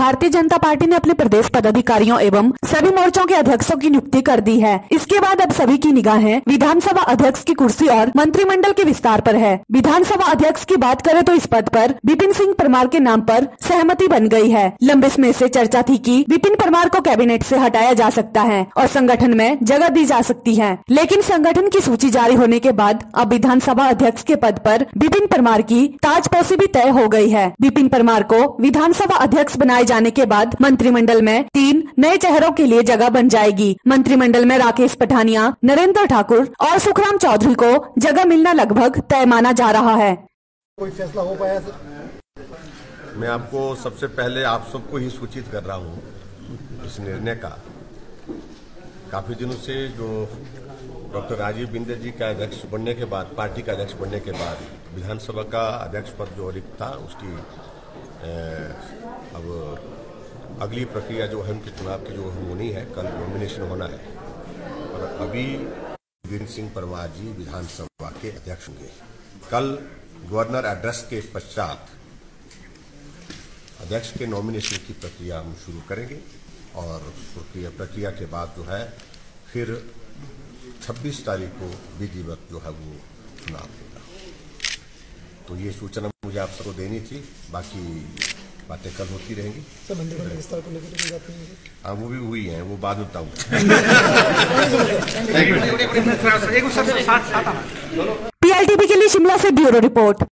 Bharatiya Janata party ने अपने प्रदेश पदाधिकारियों एवं सभी मोर्चों के अध्यक्षों की नियुक्ति कर दी है। इसके बाद अब सभी की निगाहें विधानसभा अध्यक्ष की कुर्सी और मंत्रिमंडल के विस्तार पर है। विधानसभा अध्यक्ष की बात करें तो इस पद पर विपिन सिंह परमार के नाम पर सहमति बन गई है। लंबे समय से चर्चा थी कि विपिन परमार को कैबिनेट से हटाया जा सकता है और संगठन में जगह दी जा सकती है। लेकिन संगठन की सूची जारी होने के बाद अब विधानसभा अध्यक्ष के पद पर विपिन परमार की ताजपोशी भी तय हो गई है। विपिन परमार को विधानसभा अध्यक्ष बनाए जाने के बाद मंत्रिमंडल में तीन नए चेहरों के लिए जगह बन जाएगी। मंत्रिमंडल में राकेश पठानिया नरेंद्र ठाकुर और सुखराम चौधरी को जगह मिलना लगभग तय माना जा रहा है। कोई फैसला हो पाया सर? मैं आपको सबसे पहले आप सबको ही सूचित कर रहा हूँ इस निर्णय का। काफ़ी दिनों से जो डॉक्टर राजीव बिंदे जी का अध्यक्ष बनने के बाद, पार्टी का अध्यक्ष बनने के बाद, विधानसभा का अध्यक्ष पद जो रिक्त था, उसकी अब अगली प्रक्रिया जो है, उनके चुनाव की जो होनी है। कल नॉमिनेशन होना है। और अभी वीर सिंह परमार जी विधानसभा के अध्यक्ष होंगे। कल गवर्नर एड्रेस के पश्चात अध्यक्ष के नॉमिनेशन की प्रक्रिया हम शुरू करेंगे। और प्रक्रिया प्रक्रिया के बाद जो है फिर 26 तारीख को विधिवत जो है वो चुनाव होगा तो ये सूचना मुझे आप सबको देनी थी बाकी बातें कल होती रहेंगी है हाँ वो भी हुई है वो बाद में बताऊँगा पीएलटीवी के लिए शिमला से ब्यूरो रिपोर्ट